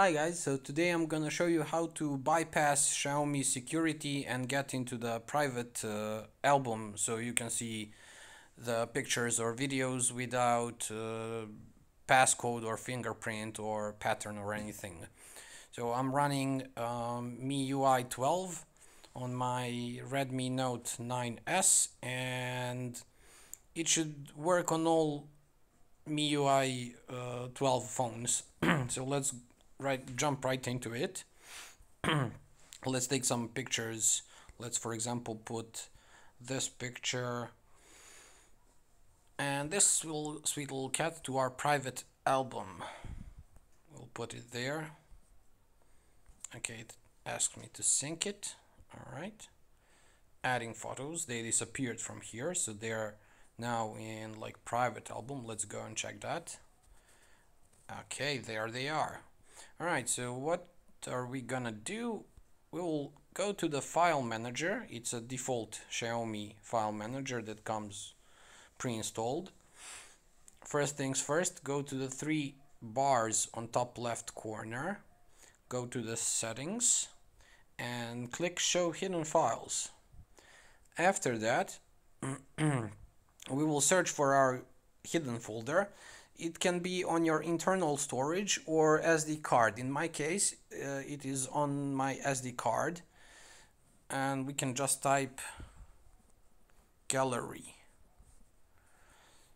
Hi guys, so today I'm gonna show you how to bypass Xiaomi security and get into the private uh, album so you can see the pictures or videos without uh, passcode or fingerprint or pattern or anything. So I'm running um, MIUI 12 on my Redmi Note 9S and it should work on all MIUI uh, 12 phones. so let's right jump right into it. let's take some pictures. Let's for example put this picture and this will sweet little cat to our private album. We'll put it there. Okay, it asked me to sync it. All right. Adding photos, they disappeared from here, so they're now in like private album. Let's go and check that. Okay, there they are. Alright, so what are we gonna do? We will go to the file manager. It's a default Xiaomi file manager that comes pre-installed. First things first, go to the three bars on top left corner. Go to the settings and click show hidden files. After that, we will search for our hidden folder it can be on your internal storage or SD card. In my case, uh, it is on my SD card and we can just type gallery.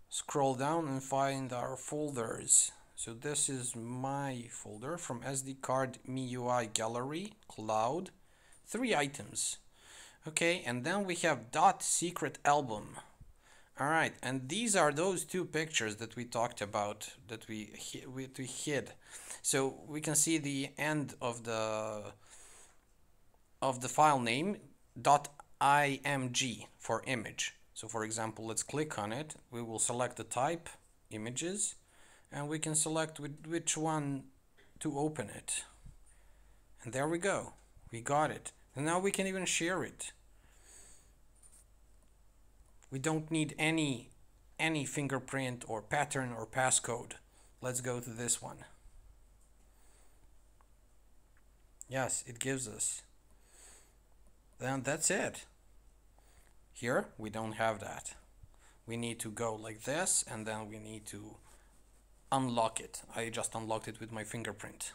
Scroll down and find our folders. So this is my folder from SD card MIUI gallery, cloud, three items. Okay, and then we have dot secret album. All right, and these are those two pictures that we talked about that we we, we hid. So we can see the end of the of the file name .img for image. So for example, let's click on it. We will select the type, images, and we can select with which one to open it. And there we go. We got it. And now we can even share it we don't need any any fingerprint or pattern or passcode. Let's go to this one. Yes it gives us. Then that's it. Here we don't have that. We need to go like this and then we need to unlock it. I just unlocked it with my fingerprint